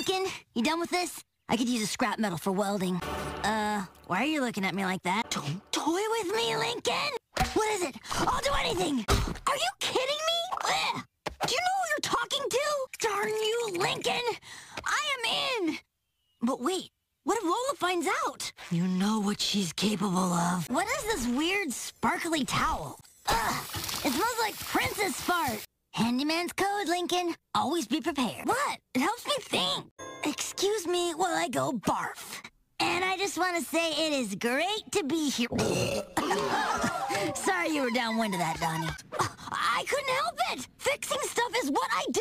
Lincoln, you done with this? I could use a scrap metal for welding. Uh, why are you looking at me like that? Don't toy with me, Lincoln! What is it? I'll do anything! Are you kidding me? Ugh. Do you know who you're talking to? Darn you, Lincoln! I am in! But wait, what if Lola finds out? You know what she's capable of. What is this weird sparkly towel? Ugh, it smells like princess fart. Handyman's code, Lincoln. Always be prepared. What? It helps me think. Me while I go barf. And I just want to say it is great to be here. Sorry you were downwind of that, Donnie. I couldn't help it. Fixing stuff is what I do.